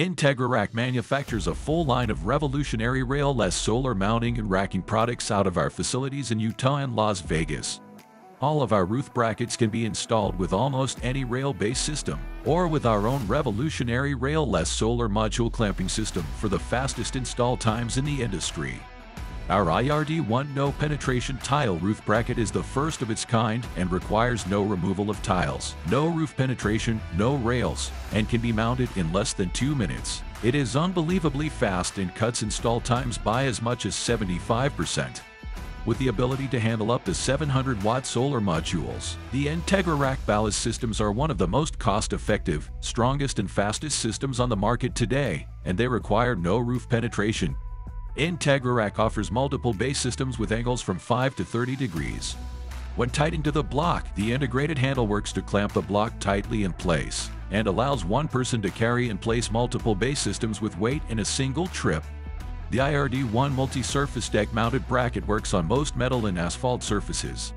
IntegraRack manufactures a full line of revolutionary rail-less solar mounting and racking products out of our facilities in Utah and Las Vegas. All of our roof brackets can be installed with almost any rail-based system, or with our own revolutionary rail-less solar module clamping system for the fastest install times in the industry. Our IRD1 no penetration tile roof bracket is the first of its kind and requires no removal of tiles, no roof penetration, no rails, and can be mounted in less than two minutes. It is unbelievably fast and cuts install times by as much as 75%. With the ability to handle up to 700 watt solar modules, the IntegraRack ballast systems are one of the most cost-effective, strongest and fastest systems on the market today, and they require no roof penetration, IntegraRack offers multiple base systems with angles from 5 to 30 degrees. When tightened to the block, the integrated handle works to clamp the block tightly in place and allows one person to carry and place multiple base systems with weight in a single trip. The IRD1 multi-surface deck mounted bracket works on most metal and asphalt surfaces.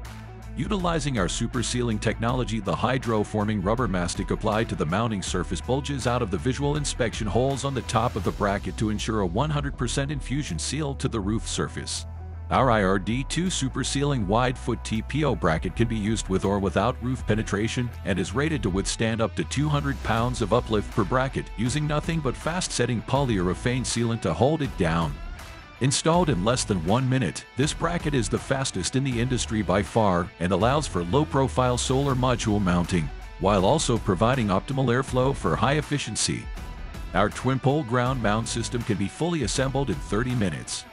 Utilizing our super sealing technology, the hydro-forming rubber mastic applied to the mounting surface bulges out of the visual inspection holes on the top of the bracket to ensure a 100% infusion seal to the roof surface. Our IRD2 super sealing wide foot TPO bracket can be used with or without roof penetration and is rated to withstand up to 200 pounds of uplift per bracket using nothing but fast-setting polyurethane sealant to hold it down. Installed in less than one minute, this bracket is the fastest in the industry by far and allows for low-profile solar module mounting, while also providing optimal airflow for high efficiency. Our twin-pole ground mount system can be fully assembled in 30 minutes.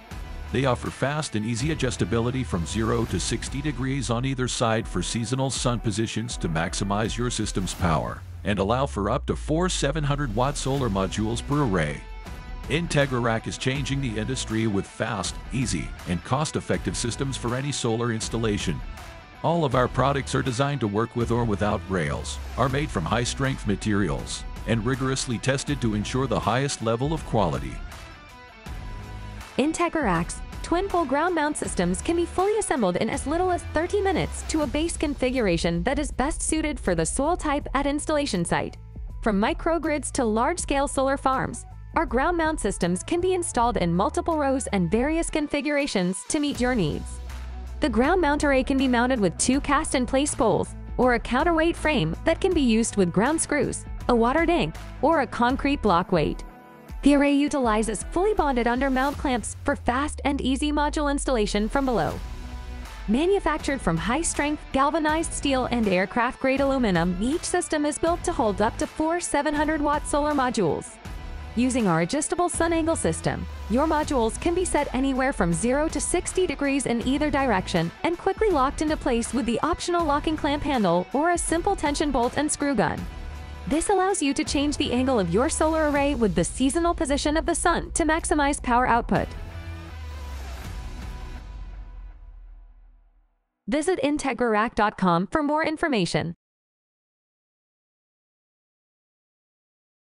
They offer fast and easy adjustability from 0 to 60 degrees on either side for seasonal sun positions to maximize your system's power and allow for up to four 700 watt solar modules per array. IntegraRack is changing the industry with fast, easy, and cost-effective systems for any solar installation. All of our products are designed to work with or without rails, are made from high-strength materials, and rigorously tested to ensure the highest level of quality. IntegraRack's twin-pole ground mount systems can be fully assembled in as little as 30 minutes to a base configuration that is best suited for the soil type at installation site. From microgrids to large-scale solar farms, our ground mount systems can be installed in multiple rows and various configurations to meet your needs. The ground mount array can be mounted with two cast-in-place poles or a counterweight frame that can be used with ground screws, a water tank, or a concrete block weight. The array utilizes fully bonded undermount clamps for fast and easy module installation from below. Manufactured from high-strength galvanized steel and aircraft-grade aluminum, each system is built to hold up to four 700-watt solar modules. Using our adjustable sun angle system, your modules can be set anywhere from 0 to 60 degrees in either direction and quickly locked into place with the optional locking clamp handle or a simple tension bolt and screw gun. This allows you to change the angle of your solar array with the seasonal position of the sun to maximize power output. Visit IntegraRack.com for more information.